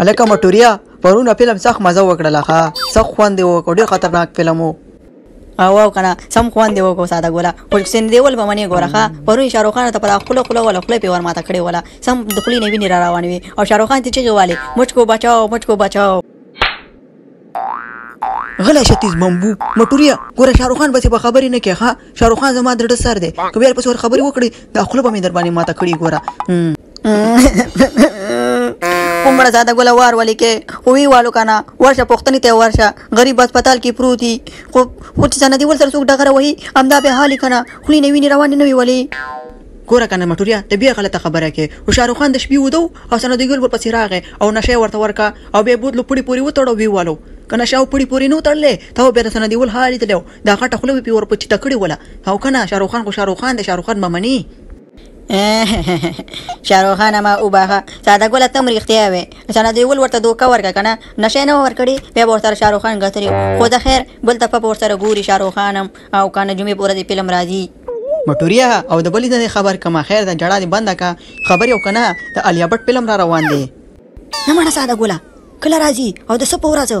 هلکه مټوریا پرونه فلم سخت مزه وکړله ښه سخت خوند یې وکړ ډېر خطرناک فلم و او کنه سم خوند یو کو ساده ګولا خو حسین دیول به منی ګوره ښا پرون شاروخ خان ته پر خپل خپل ولا خپل په ورماته کړی ولا سم د خلی نه ویني را روان وي او شاروخ خان ته چیغه والی مچ کو بچاو مچ کو بچاو غلی شه تیز بمبو مټوریه ګوره شاروخ خان پسې به خبرې نه کې ښه شاروخ خان زما د زړه سر دی که بیا پسې ور خبرې وکړې دا خوله به مې در باندې ماته کړي ګوره کومړه زاده ګله وار ولې کې خو وی والو کنه ورشه پښتني ته ورشه غریب هسپتال کې پروتي خو خو چې سندي ول سره څوک ډغره وهي همدا به حال کنه خلی نه ویني روان نه وی ولې ګوره کنه مټوريه ته بيا غلطه خبره کې و شاروخان د شپي وده و او سندګل ورپسې راغی او نشه ورته ورکا او بيا بوتلو پړي پوري وتړ او وی والو که نشه او پړي پوري نو تړلې ته بيا د سنديول حال ليدلې او دا غټه خوله وی پي ورپه چته کړي وله او کنه شاروخان خو شاروخان دی شاروخان به مني اهههه شاروخانه ما وباخه ساده ګله تم رښتیا وې سنه دیول ورته دوکه ورکه کنه نشه نه ورکړي بیا ورته شاروخان غتري خو د خیر بل ته په ورته ګوري شاروخانم او کنه جمعې پورې د فلم راځي مټوریه او د بلی نه دی خبر که ما خیر ده جړا دی بنده که خبر یو کنه د الیا بټ پلم را روان دی. نه مړه ساده ګله کله راځي او د څه په ورځ؟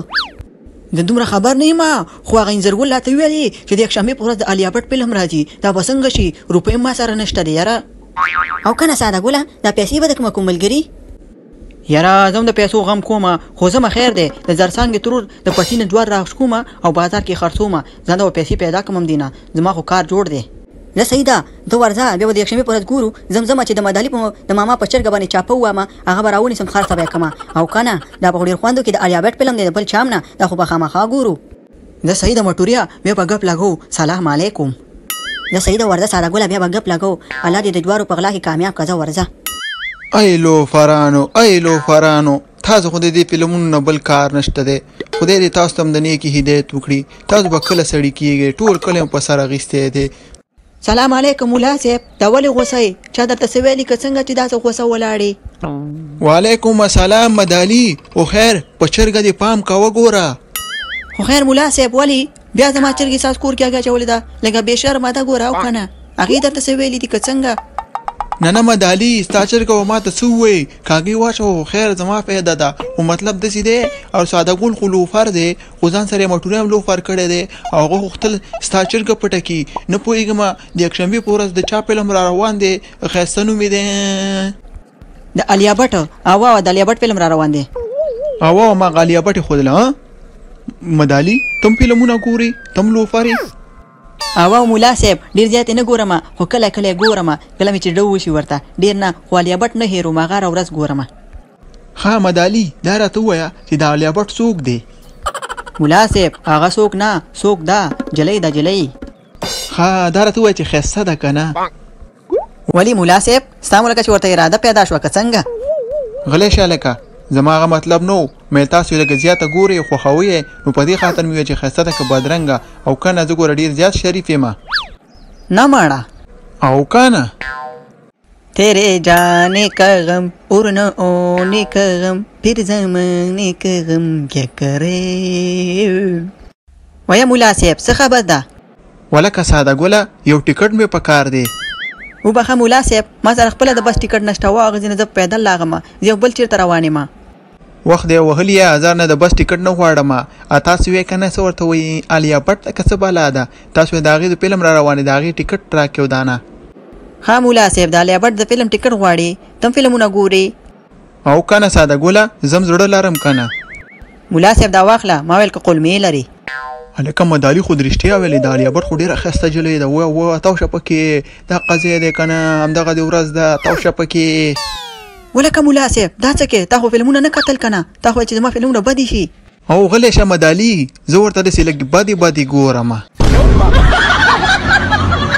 زه دومره خبر نه یم خو هغه انځرګل راته ویلي چې د یکشنبې په ورځ د الیا بټ فلم راځي دا به څنګه شي روپۍ هم ماسره نشته دی یاره. او کنه ساده ګله دا پیسې به د کومه کوم ملګري یاره زه هم د پیسو غم کوم خو زمه خیر دی د زرڅانګې ترور د پټي نه جوار راخشکوم او بازار کې خرڅوم ځانته به پیسې پیدا کړم همدې نه زما خو کار جوړ دی. له صحیح ده ته ورځه بیا به د یکشنبې په ورځ ګورو زم زمه چې د مدالي په د ماما په چرګه باندې چاپه ووامه هغه به راونیسم خرڅه به یې کړم او کنه دا به خو ډیر خوند وکړي د الیابیټ فلم دی د بل چا هم نه دا خو به خامخا ګورو. د سعید مټوریا بیا به ګپ لګو سلام علیکم. د سعید ورځه ساره ګله بیا به ګپ لګو الله دې د دواړو په غلا کې کامیاب که ځه ورځه. ای لوفرانو ای لوفرانو تاسو خو دې فلمونو نه بل کار نشته دی خدای دې تاسو ته هم د نیکې هدایت وکړي تاسو به کله سړي کیږئ ټول کلی مو په سر اخیستی دی. سلام علیکم مولا صاحب ته ولې غوسه یې چا درته څه ویلي که څنګه چې داسې غوسه ولاړې وعلیکم السلام مدالي او خیر په چرګه دې پام کوه ګوره خو خیر مولا صاحب ولی بیا زما چرګې ساس کور کې هغه چولې ده لکه بې شرمه ده ګوره او که نه هغې درته څه ویلي دي که څنګه نه نه مدالي ستا چرګه و ما ته څه ووایي کاږي واچوه خو خیر زما پیدا ده خو مطلب داسې دی او ساده ګل خو لوفر دی خو ځان سره یې مټوری هم لو خوار کړی دی او هغه غوښتل ستا چرګه پټه کړي. نه پوهېږم د یکشنبې په ورځ د چا فلم راروان دی، ښایسته نوم یې دی. د علیا بټ؟ اوا اوا د علیا بټ فلم راروان دی. اوا اوا ما هغه علیا بټ یې ښودله. ها مدالي ته هم فلمونه ګورې؟ ته هم لوفر یې؟ اوا اوا ملا صاحب ډېر زیات یې نه ګورم خو کله کله یې ګورم. کله مې چې زړه وشي ورته. ډېر نه خو علیا بټ نه هېروم هغه هره ورځ ګورم. خامدعلی دا راته ووایه چې دا علیا بټ څوک دی. ملا صیب هغه څوک نه څوک دا جلۍ ده جلۍ. خا دا راته ووایه چې ښایسته ده کنه. ولی ملا صیب ستا مو لکه چې ورته اراده پیدا شوه که څنګه. غلی شه هلکه زما هغه مطلب نه و مې تاسو یې لږه زیاته ګورئ او خوښوئ یې نو په دې خاطر مې ویل چې ښایسته ده که بدرنګه او کنه زه ګوره ډیر زیات شریف یم. نه مړه. او کنه. تیرې جانې که غم ورنه اونې که غم پیر زمانې که غم کیا کرې وای مولا صاحب څه خبر ده ولکه ساده ګله یو ټیکټ مې په کار دی. وبخښه مولا صاحب ما سره خپله د بس ټیکټ نشته واغزي نو زه په پیدل لاغمه زه یو بل چیرته روان یمه. وخت دی وهلی ازار نه د بس ټیکټ نه غواړم ا تاسو وې کنه څه ورته وې الیا بټ ته کڅ بالا ده تاسو دا غي د فلم را روان دا غي ټیکټ راکیو دانه ها مولا صاحب دا الیا بټ د فلم ټیکټ غواړي تم فلمونه ګوري او کنه ساده ګولا زم زړه لارم کنه مولا صاحب دا واخله ما ویل ک قلمه لري الکه مدالي خو درشتیا ویلې دا الیا بټ خو ډیره خسته جلې دا و و تاسو شپه کې دا قضیه ده کنه همدغه د ورځ ده تاسو شپه کې ولکه ملا صیب دا څه کې تا خو فلمونه نه کتل کنه تا خو چې زما فلمونه بدی شي. او غلی شه مدالی زه ورته دسی لږ بدی بدی ګورم.